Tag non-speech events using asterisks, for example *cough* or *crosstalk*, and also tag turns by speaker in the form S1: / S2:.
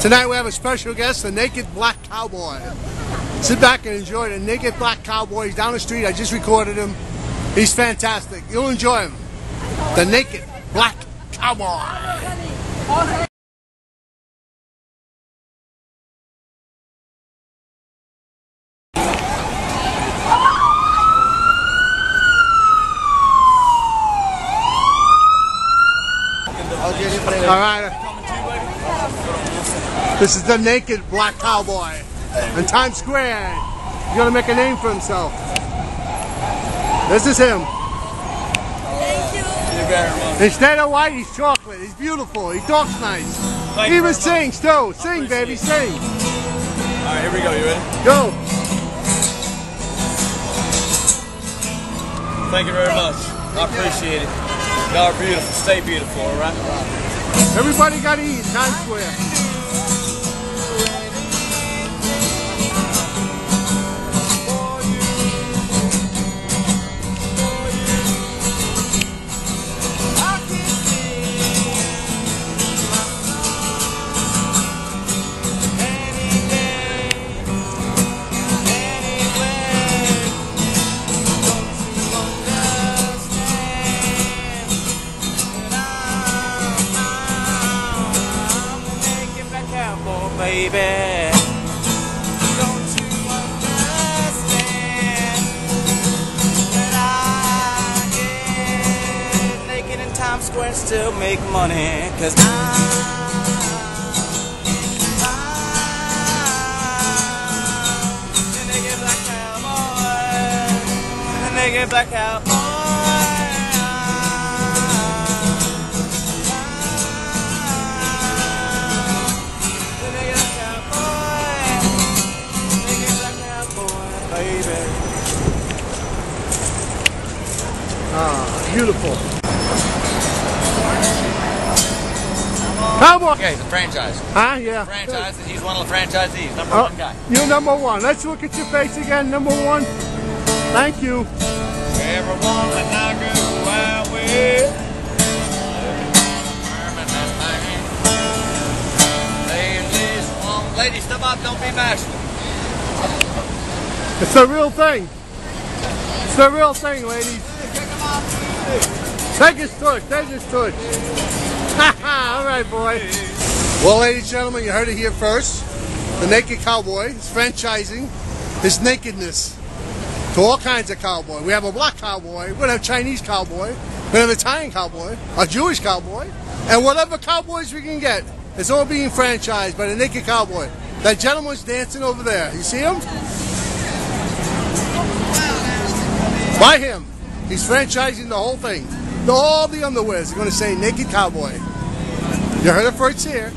S1: Tonight we have a special guest, the Naked Black Cowboy. Sit back and enjoy the Naked Black Cowboy. He's down the street. I just recorded him. He's fantastic. You'll enjoy him. The Naked Black Cowboy. All right. This is the naked black cowboy in Times Square. He's gonna make a name for himself. This is him.
S2: Thank you.
S1: Instead of white, he's chocolate. He's beautiful. He talks nice.
S2: Thank
S1: he
S2: you
S1: even
S2: very much.
S1: sings too. Sing, baby, sing.
S2: All right, here we go. You ready?
S1: Go.
S2: Thank you very much. I appreciate it. Y'all are beautiful. Stay beautiful, all right?
S1: Everybody got to eat in Times Square.
S3: In Times Square still make money? Cause the naked black cowboy, the naked black cowboy.
S1: Beautiful. Cowboy.
S2: Okay, the franchise.
S1: Huh? Yeah.
S2: Franchise, he's one of the franchisees, number
S1: Oh,
S2: one guy.
S1: you're number one. Let's look at your face again. Number one. Thank you.
S2: Every woman I grew out with. Ladies, ladies, step up, don't be bashful.
S1: It's the real thing. It's the real thing, ladies. Take his torch, Take his torch. *laughs* All right, boy. Well, ladies and gentlemen, you heard it here first. The Naked Cowboy is franchising his nakedness to all kinds of cowboy. We have a black cowboy. We're have a Chinese cowboy. We have an Italian cowboy, a Jewish cowboy, and whatever cowboys we can get. It's all being franchised by the Naked Cowboy. That gentleman's dancing over there. You see him? By him. He's franchising the whole thing. All the underwears are going to say Naked Cowboy. You heard it first here.